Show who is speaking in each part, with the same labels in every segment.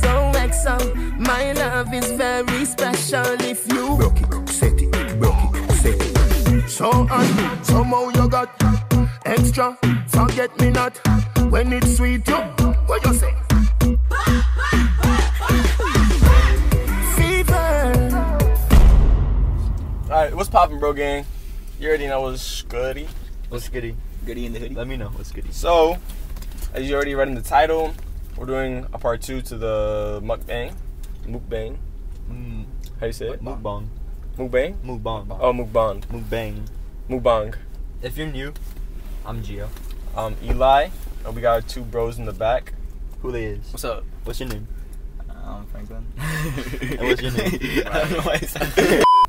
Speaker 1: XOXO. My love is very special if you
Speaker 2: Broke it, set it, broke it, set it.
Speaker 1: so on. Somehow you got extra. Forget me not when it's sweet. You what you say? Fever.
Speaker 3: Alright, what's poppin', bro, gang? You already know what's goody.
Speaker 4: What's goody?
Speaker 5: Goody in the hoodie.
Speaker 4: Let me know what's goody.
Speaker 3: So, as you already read in the title, we're doing a part two to the mukbang. Mukbang.
Speaker 4: Mm,
Speaker 3: How you say it?
Speaker 4: mukbang.
Speaker 3: Mukbang?
Speaker 4: Mukbang.
Speaker 3: Oh, mukbang.
Speaker 4: Mukbang.
Speaker 3: Mukbang.
Speaker 4: If you're new, I'm Gio.
Speaker 3: Um, Eli, and we got our two bros in the back.
Speaker 4: Who they is?
Speaker 5: What's up?
Speaker 4: What's your name?
Speaker 5: I'm Franklin.
Speaker 4: And what's your name?
Speaker 5: I don't know why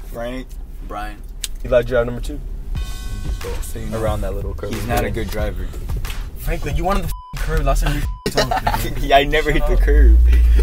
Speaker 4: Frank.
Speaker 5: Brian.
Speaker 3: Eli, drive number two.
Speaker 4: Just go
Speaker 5: So you know,
Speaker 4: around that little curve.
Speaker 5: He's not a good driver.
Speaker 3: Franklin, you wanted the curve last time you talked.
Speaker 5: yeah, I never hit the curb.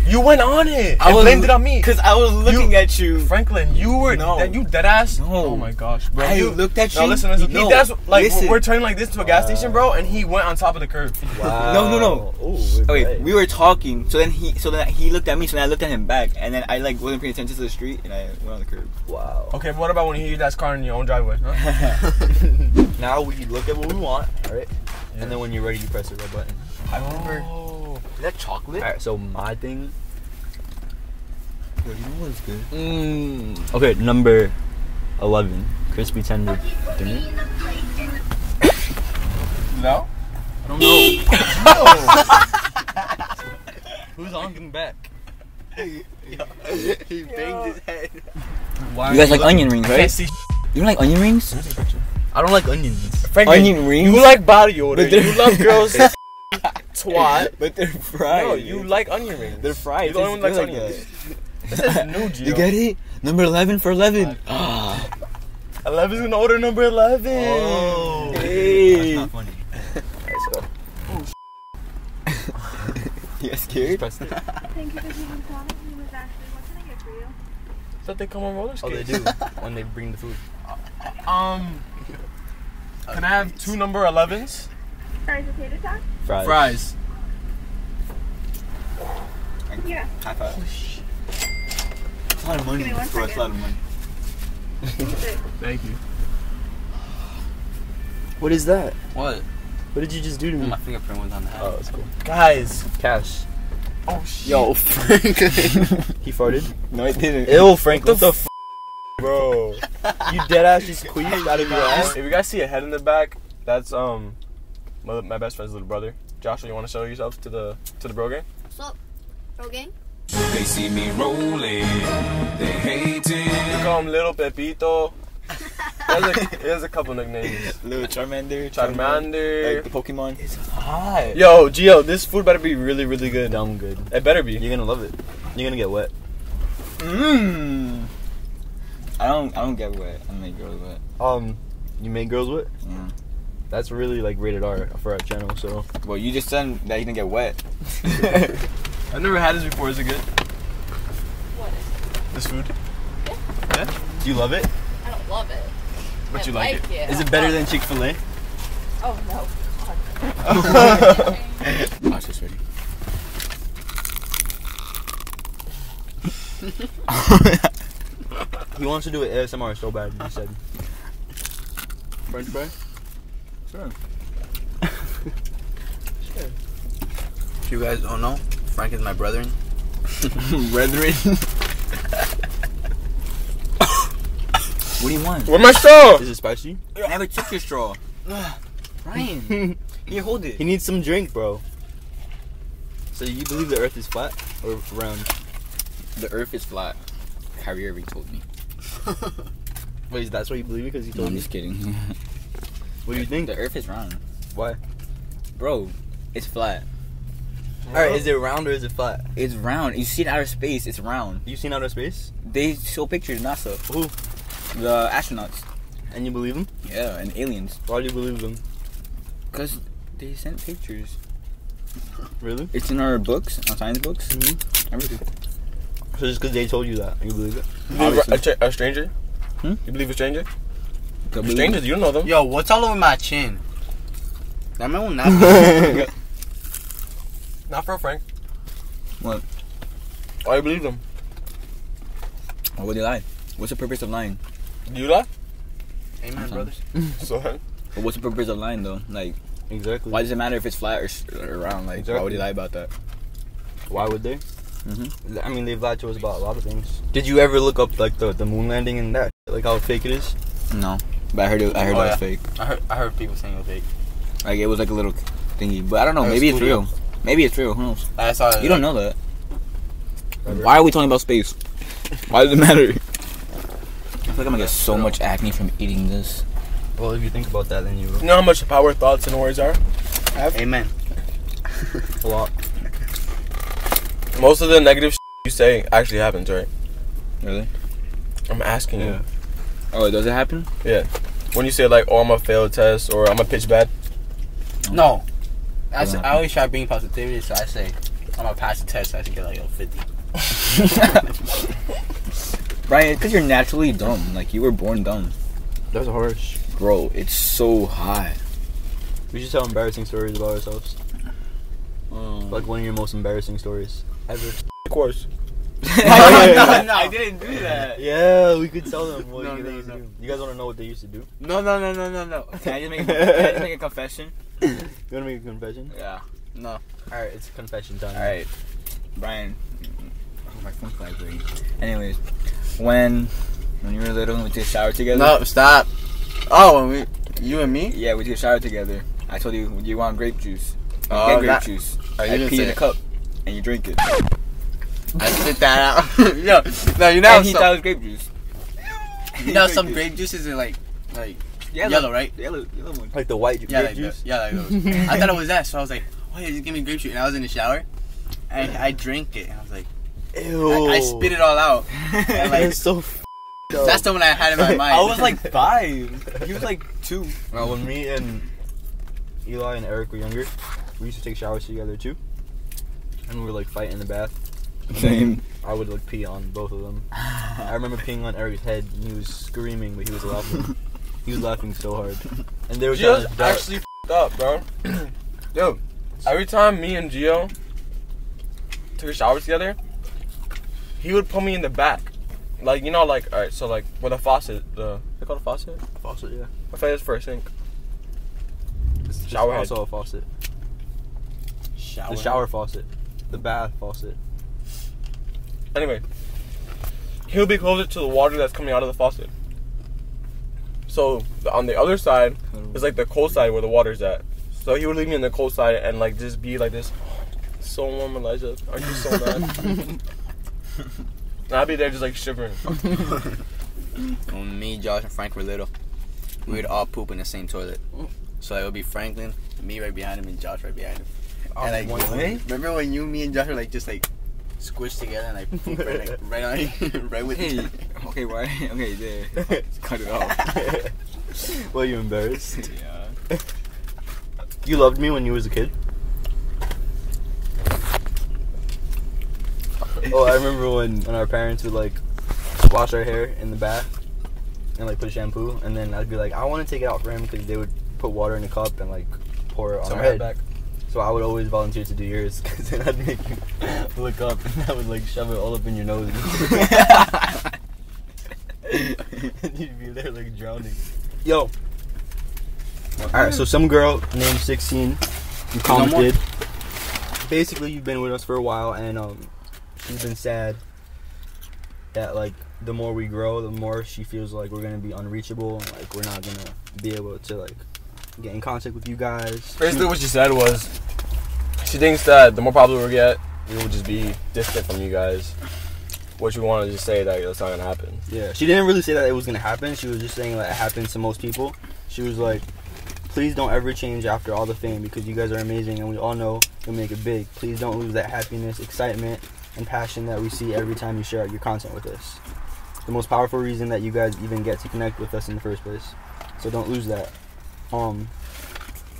Speaker 3: You went on it.
Speaker 5: I was-
Speaker 3: blamed it on me.
Speaker 5: Cause I was looking at you.
Speaker 3: Franklin, you were
Speaker 5: No.
Speaker 3: that you dead ass.
Speaker 5: No.
Speaker 3: Oh my gosh, bro.
Speaker 5: I
Speaker 3: you,
Speaker 5: looked at you.
Speaker 3: No, listen, listen.
Speaker 5: No,
Speaker 3: he that's like
Speaker 5: listen.
Speaker 3: we're turning like this to a gas station, bro, and he went on top of the curb.
Speaker 4: Wow.
Speaker 5: No, no, no.
Speaker 4: Ooh,
Speaker 5: Oh, wait,
Speaker 4: right.
Speaker 5: we were talking. So then he, so then he looked at me. So then I looked at him back, and then I like wasn't paying attention to the street, and I went on the curb.
Speaker 4: Wow.
Speaker 3: Okay, but what about when you hear that car in your own driveway? Huh?
Speaker 4: Now we look at what we want, alright? And then when you're ready, you press the red button.
Speaker 5: I remember.
Speaker 3: Oh.
Speaker 5: Is that chocolate?
Speaker 4: Alright, so my thing.
Speaker 5: Yo, you know what's good?
Speaker 4: Mm. Okay, number 11. Crispy tender dinner.
Speaker 3: No.
Speaker 4: I don't know. Who's on back?
Speaker 5: he banged his head.
Speaker 3: Why
Speaker 5: You guys like onion rings, right? You don't like onion rings?
Speaker 4: I don't like onions.
Speaker 3: Franklin,
Speaker 5: Onion rings?
Speaker 3: You like body odor.
Speaker 5: But
Speaker 3: You love girls. twat.
Speaker 5: But they're fried.
Speaker 3: No, you like onion rings.
Speaker 5: They're fried.
Speaker 3: You're the only one that likes
Speaker 5: Tastes
Speaker 3: onions.
Speaker 5: good
Speaker 3: This is new, Gio.
Speaker 5: You get it? Number 11 for 11.
Speaker 3: Eleven's gonna order number eleven.
Speaker 4: Oh.
Speaker 5: Hey.
Speaker 4: That's not funny.
Speaker 5: Let's go. you guys scared?
Speaker 6: Thank you for being calling. He was actually, what can I get for you?
Speaker 3: Thought they come on roller skates.
Speaker 4: Oh, they do when they bring the food.
Speaker 3: Um, can I have two number 11s?
Speaker 6: Fries with tater tot?
Speaker 4: Fries.
Speaker 3: Fries.
Speaker 6: Yeah.
Speaker 5: High five. It's a lot of money.
Speaker 6: Give me one
Speaker 5: Bro, it's a lot of money.
Speaker 3: Thank you.
Speaker 4: What is that?
Speaker 5: What?
Speaker 4: What did you just do to me?
Speaker 5: My fingerprint was on the hat.
Speaker 4: Oh, that's cool.
Speaker 3: Guys.
Speaker 4: Cash.
Speaker 3: Oh shit.
Speaker 5: Yo, Franklin.
Speaker 4: He farted?
Speaker 5: no, I didn't.
Speaker 4: Ew, Frank. What the f?
Speaker 3: bro.
Speaker 4: You dead ass just queased out of your ass?
Speaker 3: If you guys see a head in the back, that's um my, my best friend's little brother. Joshua, you want to show yourself to the to the bro gang?
Speaker 7: What's up, bro gang?
Speaker 2: They see me rolling, they hating.
Speaker 3: We call him Little Pepito. He has a, he has a couple nicknames.
Speaker 5: Little Charmander.
Speaker 3: Charmander.
Speaker 5: Like the Pokemon. It's
Speaker 4: Hot.
Speaker 3: Yo, Gio, this food better be really, really good.
Speaker 4: Dumb good.
Speaker 3: It better be.
Speaker 4: You're gonna love it. You're gonna get wet.
Speaker 5: Mmm. I don't. I don't get wet. I make girls wet.
Speaker 4: Um, you make girls wet?
Speaker 5: Yeah.
Speaker 4: That's really like rated R for our channel. So
Speaker 5: Well, you just said that you didn't get wet.
Speaker 3: I've never had this before. Is it good?
Speaker 7: What?
Speaker 3: This food? Yeah. Do you love it?
Speaker 7: I don't love it.
Speaker 3: But
Speaker 7: I
Speaker 3: you like, it.
Speaker 7: it.
Speaker 4: is it better than Chick Fil A?
Speaker 7: Oh no.
Speaker 5: Watch this ready.
Speaker 4: He wants to do it ASMR so bad. He said.
Speaker 5: French fry. Sure. sure. If you guys don't know, Frank is my brethren. brethren. what do you want?
Speaker 3: Where's my straw?
Speaker 4: Is it spicy?
Speaker 5: I never took your straw. Ryan, here, hold it.
Speaker 4: He needs some drink, bro. So you believe the Earth is flat or round?
Speaker 5: The Earth is flat. Kyrie Irving told me.
Speaker 4: Wait, that's why you believe it? Because he
Speaker 5: No,
Speaker 4: told
Speaker 5: I'm just kidding.
Speaker 4: What do you think?
Speaker 5: the Earth is round,
Speaker 4: Why?
Speaker 5: bro. It's flat.
Speaker 4: All right, is it round or is it flat?
Speaker 5: It's round. You see it outer space. It's round.
Speaker 4: You seen outer space?
Speaker 5: They show pictures. NASA.
Speaker 4: Who?
Speaker 5: The astronauts.
Speaker 4: And you believe them?
Speaker 5: Yeah, and aliens.
Speaker 4: Why do you believe them?
Speaker 5: Cause they sent pictures.
Speaker 4: Really?
Speaker 5: It's in our books, our science books.
Speaker 4: Mhm.
Speaker 5: Everything.
Speaker 4: So just because they told you that, you believe it?
Speaker 3: You believe
Speaker 5: Obviously.
Speaker 3: a, a stranger?
Speaker 5: Hmm?
Speaker 3: You believe a stranger?
Speaker 5: Could believe-
Speaker 3: Strangers, you don't know them.
Speaker 8: Yo, what's all over my chin? That man will not.
Speaker 3: Not for Frank.
Speaker 5: What?
Speaker 3: Why you believe them?
Speaker 5: Why would they lie? What's the purpose of lying?
Speaker 3: Do you lie?
Speaker 4: Amen, brothers.
Speaker 3: So
Speaker 5: But what's the purpose of lying though? Like,
Speaker 4: Exactly.
Speaker 5: why does it matter if it's flat or, s- or round? Like, why would
Speaker 4: Exactly.
Speaker 5: they lie about that?
Speaker 4: Why would they?
Speaker 5: Mm-hmm.
Speaker 4: I mean, they've lied to us about a lot of things. Did you ever look up like the, the moon landing and that, like how fake it is?
Speaker 5: No, but I heard it. I heard
Speaker 8: Oh,
Speaker 5: that was fake.
Speaker 8: I heard I heard people saying it was fake.
Speaker 5: Like it was like a little thingy, but I don't know.
Speaker 8: Like
Speaker 5: Maybe it's real. Maybe it's real. Who knows?
Speaker 8: I saw it.
Speaker 5: You don't uh, know that. Why are we talking about space? Why does it matter? I feel like I'm gonna get so much acne from eating this.
Speaker 4: Well, if you think about that, then you
Speaker 3: you know how much power thoughts and words are?
Speaker 8: Amen.
Speaker 4: a lot.
Speaker 3: Most of the negative you say actually happens, right?
Speaker 5: Really?
Speaker 3: I'm asking you.
Speaker 5: Oh, does it happen?
Speaker 3: Yeah. When you say like, "Oh, I'm gonna fail test" or "I'm gonna pitch bad,"
Speaker 8: No. I,
Speaker 5: Doesn't
Speaker 8: s- I
Speaker 5: happen.
Speaker 8: always try being bring positivity, so I say I'm gonna pass the test. So I should get like a 50.
Speaker 5: Brian, because you're naturally dumb. Like you were born dumb,
Speaker 4: That's a harsh.
Speaker 5: bro. It's so high.
Speaker 4: We should tell embarrassing stories about ourselves.
Speaker 5: Um,
Speaker 4: Like one of your most embarrassing stories ever.
Speaker 3: of course.
Speaker 8: no, no.
Speaker 5: I didn't do that.
Speaker 4: Yeah, we could tell them what
Speaker 8: No,
Speaker 4: you,
Speaker 8: no,
Speaker 4: they used
Speaker 8: no.
Speaker 4: to do. You guys want to know what they used to do?
Speaker 8: No, no, no, no, no, no.
Speaker 5: Can I just make, can I just make a confession?
Speaker 4: You want to make a confession?
Speaker 5: Yeah.
Speaker 8: No.
Speaker 4: All right, it's confession time.
Speaker 5: All right, Brian. Oh, my phone's vibrating. Anyways, when when you were little, we took a shower together.
Speaker 8: No, stop. Oh, we, you and me?
Speaker 5: Yeah, we took a shower together. I told you, you want grape juice? You
Speaker 8: Oh,
Speaker 5: get grape
Speaker 8: that-
Speaker 5: juice.
Speaker 8: Oh, you
Speaker 5: I pee in a cup, and you drink it.
Speaker 8: I spit that out. Yo, no, you know
Speaker 5: and he
Speaker 8: some,
Speaker 5: thought it was grape juice.
Speaker 8: you know some grape juices are like like yellow, right?
Speaker 5: Yellow, yellow one.
Speaker 4: Like the white
Speaker 8: Yeah,
Speaker 4: grape
Speaker 8: like
Speaker 4: juice.
Speaker 8: those. Yeah, like those. I thought it was that, so I was like, "Why yeah, just give me grape juice." And I was in the shower, and I drank it, and I was like,
Speaker 4: Ew.
Speaker 8: I, I spit it all out. And, like,
Speaker 4: That's so. F-
Speaker 8: that's the one I had in my mind.
Speaker 5: I was like five. He was like two.
Speaker 4: Now, when me and Eli and Eric were younger, we used to take showers together too, and we were like fighting in the bath. And then
Speaker 5: Same.
Speaker 4: I would like pee on both of them. I remember peeing on Eric's head, and he was screaming, but he was laughing. he was laughing so hard, and they were trying
Speaker 3: Gio's
Speaker 4: to dart-
Speaker 3: actually f***ed up, bro. Yo, every time me and Gio took a shower together, he would put me in the back. Like, you know, like, alright, so like, with a faucet, the, they call it a faucet?
Speaker 4: faucet. Yeah, I
Speaker 3: My favorite for a sink.
Speaker 4: It's
Speaker 3: Shower head.
Speaker 4: also a faucet.
Speaker 8: shower.
Speaker 4: The shower faucet, the bath faucet.
Speaker 3: Anyway, he'll be closer to the water that's coming out of the faucet. So, the, on the other side is like the cold side where the water's at. So he would leave me in the cold side and like just be like this. So warm, Elijah. Aren't you so mad? and I'd be there just like shivering.
Speaker 8: When me, Josh, and Frank were little, we would all poop in the same toilet. So it would be Franklin, me right behind him, and Josh right behind him. and like,
Speaker 4: one way?
Speaker 8: remember when you, me, and Josh were like just like squished together and I poop right, like, right on, you- right with
Speaker 5: Hey, okay, why? Okay, there. Just cut it off.
Speaker 4: well, you embarrassed?
Speaker 5: Yeah.
Speaker 4: You loved me when you was a kid. Oh, I remember when, when our parents would like wash our hair in the bath and like put shampoo, and then I'd be like, I want to take it out for him because they would put water in a cup and like pour it on
Speaker 3: So
Speaker 4: our
Speaker 3: head. back.
Speaker 4: So I would always volunteer to do yours because then I'd make you look up and I would like shove it all up in your nose. and you'd be there like drowning. Yo. Alright, so some girl named 16 you commented. Basically, you've been with us for a while and um, she's been sad that like the more we grow, the more she feels like we're gonna be unreachable and like we're not gonna be able to like get in contact with you guys.
Speaker 3: Basically, what she said was she thinks that the more popular we get, we will just be distant from you guys. What we wanted to just say that that's not gonna happen.
Speaker 4: Yeah, she didn't really say that it was gonna happen. She was just saying that it happens to most people. She was like, "Please don't ever change after all the fame because you guys are amazing and we all know you'll make it big. Please don't lose that happiness, excitement, and passion that we see every time you share your content with us. The most powerful reason that you guys even get to connect with us in the first place. So don't lose that. Um.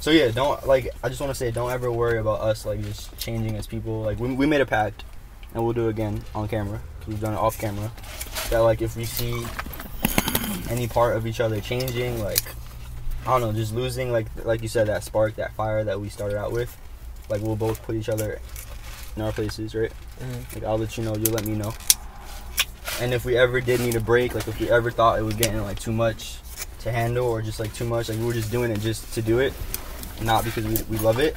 Speaker 4: So yeah, don't like. I just want to say, don't ever worry about us like just changing as people. Like we, we made a pact, and we'll do it again on camera. 'cause we've done it off camera. That like if we see any part of each other changing, like I don't know, just losing like like you said that spark, that fire that we started out with, like we'll both put each other in our places, right?
Speaker 3: Mhm.
Speaker 4: Like I'll let you know, you'll let me know. And if we ever did need a break, like if we ever thought it was getting like too much to handle or just like too much, like we were just doing it just to do it, not because we, we love it,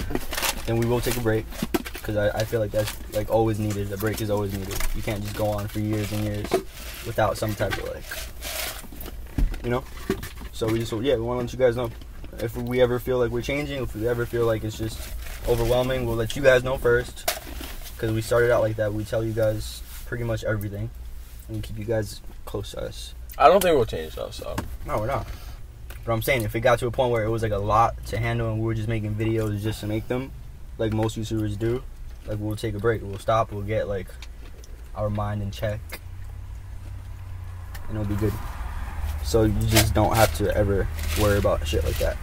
Speaker 4: then we will take a break. Because I, I feel like that's like always needed. A break is always needed. You can't just go on for years and years without some type of like, you know. So we just yeah we want to let you guys know if we ever feel like we're changing, if we ever feel like it's just overwhelming, we'll let you guys know first. Because we started out like that. We tell you guys pretty much everything, and keep you guys close to us.
Speaker 3: I don't think we'll change though. So
Speaker 4: No, we're not. But I'm saying if it got to a point where it was like a lot to handle and we were just making videos just to make them, like most YouTubers do, like we'll take a break. We'll stop. We'll get like our mind in check, and it'll be good. So you just don't have to ever worry about shit like that.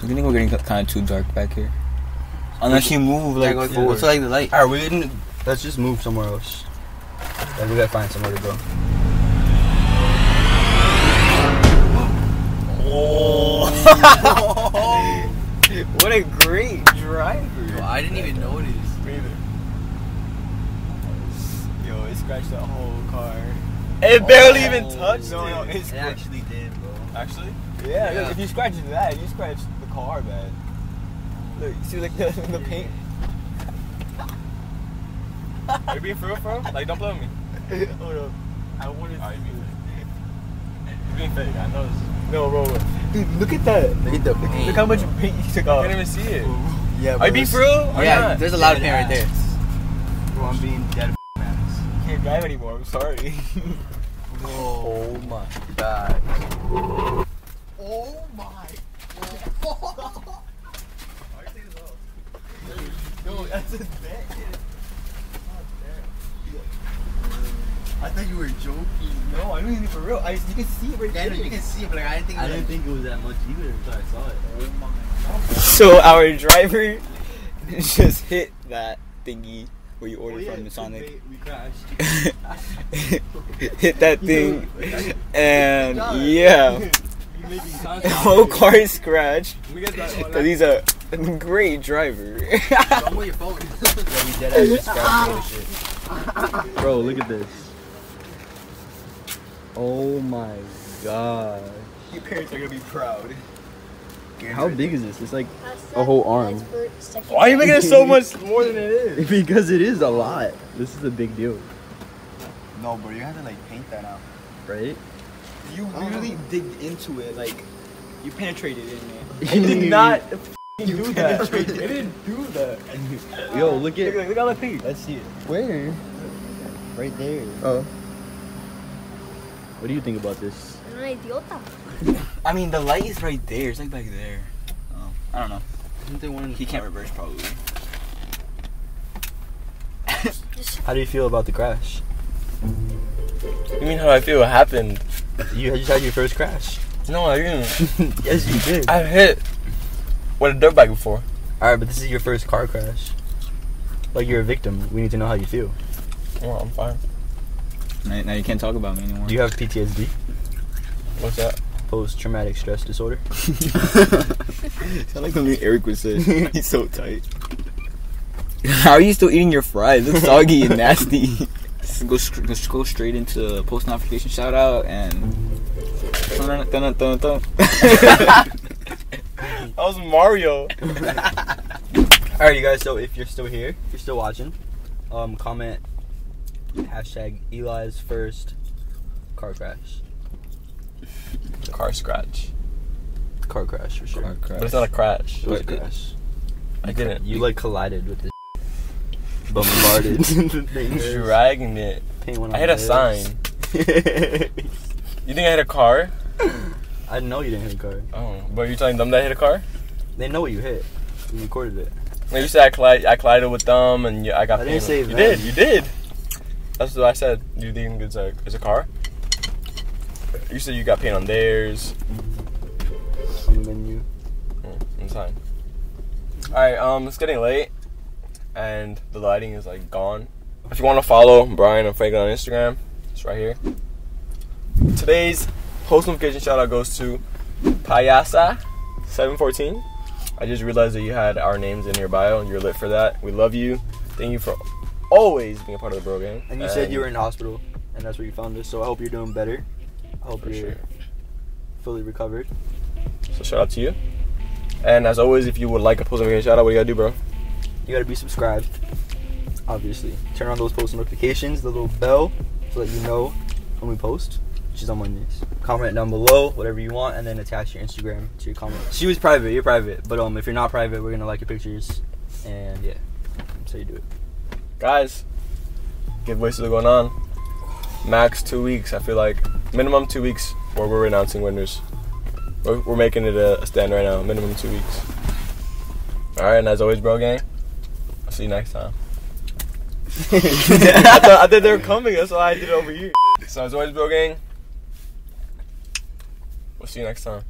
Speaker 5: Do you think we're getting kind of too dark back here? Unless you move like
Speaker 8: Like, go,
Speaker 5: forward.
Speaker 8: go like the light.
Speaker 4: Alright, we didn't. Let's just move somewhere else. Like we gotta find somewhere to go.
Speaker 5: what a great driver.
Speaker 8: Yo, I didn't even notice.
Speaker 5: Yo, it scratched the whole car.
Speaker 3: it barely oh. even touched
Speaker 5: No,
Speaker 3: it.
Speaker 5: no, it's
Speaker 4: It actually did, bro.
Speaker 3: Actually,
Speaker 5: Yeah,
Speaker 8: Yeah.
Speaker 5: Look, if you scratch that, you scratch the car man. Look, see like the, the paint.
Speaker 3: are you being for real, bro? Like, don't blame me.
Speaker 5: Hold up. I wanted
Speaker 3: Are You're being fake. I know. This.
Speaker 5: No, bro. Dude, look at that.
Speaker 8: Look at the paint.
Speaker 5: Look how much paint you took off.
Speaker 3: I can't even see it.
Speaker 4: Yeah,
Speaker 3: Are you being for real? Or
Speaker 8: Yeah,
Speaker 3: not?
Speaker 8: there's a lot of paint right there.
Speaker 4: Bro, I'm being dead ass.
Speaker 5: can't drive anymore. I'm sorry.
Speaker 8: Oh my god.
Speaker 5: Oh no, that's a bet.
Speaker 8: I thought you were joking.
Speaker 5: No, I don't even for real. I, you can see it right
Speaker 8: Yeah,
Speaker 5: there.
Speaker 8: you can see it, but like, I didn't think.
Speaker 4: I didn't think it was that much either until I saw it. Oh my!
Speaker 5: So our driver just hit that thingy where you order oh, from the Sonic.
Speaker 4: We crashed.
Speaker 5: hit that thing, and yeah, the whole car is scratched. Cause he's a great driver.
Speaker 8: Don't move your phone.
Speaker 4: Yeah, we dead ass just scratched shit. Bro, look at this. Oh my god.
Speaker 5: Your parents are gonna be proud.
Speaker 4: How big is this? It's like a whole arm.
Speaker 3: Why are you making it so much more than it is?
Speaker 4: because it is a lot. This is a big deal,
Speaker 8: No, bro, you have to like paint that out.
Speaker 4: right?
Speaker 5: You really oh. digged into it, like you penetrated in it.
Speaker 4: It did not
Speaker 5: do that. It didn't do that.
Speaker 4: Yo, look
Speaker 5: Look,
Speaker 4: at.
Speaker 5: look, look how the paint.
Speaker 4: Let's see it. Where? Right there.
Speaker 5: Oh.
Speaker 4: What do you think about this?
Speaker 5: I mean, the light is right there. It's like back there. Oh, I don't know.
Speaker 8: Isn't there one?
Speaker 5: He can't reverse probably.
Speaker 4: How do you feel about the crash?
Speaker 3: You mean how I feel? It happened?
Speaker 4: You just had your first crash.
Speaker 3: No, I didn't.
Speaker 4: yes, you did.
Speaker 3: I've hit with a dirt bike before.
Speaker 4: All right, but this is your first car crash. Like you're a victim. We need to know how you feel.
Speaker 3: Oh, I'm fine.
Speaker 5: Now, now you can't talk about me anymore.
Speaker 4: Do you have PTSD?
Speaker 3: What's that?
Speaker 4: Post traumatic stress disorder?
Speaker 5: Sound like something Eric would say. He's so tight. How are you still eating your fries? It's soggy and nasty. Just go, str- just go straight into post notification shout out and.
Speaker 3: That was Mario.
Speaker 4: All right, you guys. So if you're still here, if you're still watching, um, comment hashtag Eli's first car crash.
Speaker 3: Car scratch.
Speaker 4: Car crash for sure.
Speaker 3: But it's not a crash.
Speaker 4: It was a
Speaker 5: But it-
Speaker 4: crash.
Speaker 3: I didn't.
Speaker 4: You like collided with this. Bombarded the thing.
Speaker 3: dragging it.
Speaker 4: Paint went
Speaker 3: I
Speaker 4: on
Speaker 3: hit a
Speaker 4: my
Speaker 3: sign. You think I hit a car?
Speaker 4: I know you didn't hit a car.
Speaker 3: Oh, but you're telling them that I hit a car?
Speaker 4: They know what you hit. You recorded it.
Speaker 3: No, you said I, collide, I collided with them and you, I got
Speaker 4: I didn't
Speaker 3: paid.
Speaker 4: say
Speaker 3: You
Speaker 4: them.
Speaker 3: did, you did. That's what I said. You think it's a, it's a car? You said you got paint on theirs.
Speaker 4: On the menu.
Speaker 3: Mm, it's fine. Alright, um, it's getting late. And the lighting is like gone. If you want to follow Brian and Franklin on Instagram, it's right here. Today's post notification shout out goes to Payasa714. I just realized that you had our names in your bio. and You're lit for that. We love you. Thank you for always being a part of the bro gang.
Speaker 4: And you said you were in the hospital, and that's where you found us. So I hope you're doing better. I hope you're
Speaker 3: sure.
Speaker 4: fully recovered.
Speaker 3: So shout out to you. And as always, if you would like a post notification shout out, what do you gotta do, bro?
Speaker 4: You gotta be subscribed. Obviously, turn on those post notifications, the little bell, so that you know when we post, which is on Mondays. Comment down below whatever you want, and then attach your Instagram to your comment. She was private, you're private, but um, if you're not private, we're gonna like your pictures, and yeah, that's how you do it.
Speaker 3: Guys, giveaways still going on. Max two weeks. I feel like minimum two weeks where we're announcing winners. We're, we're making it a, a stand right now. Minimum two weeks. All right, and as always, bro gang. I'll see you next time. I, thought, I thought they were coming. That's why I did it over here. So as always, bro gang. We'll see you next time.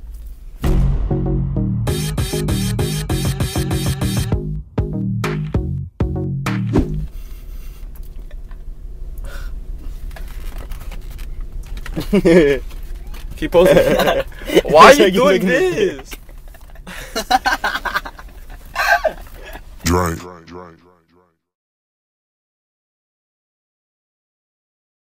Speaker 3: Keep posting. Why are you doing this?
Speaker 1: Drink.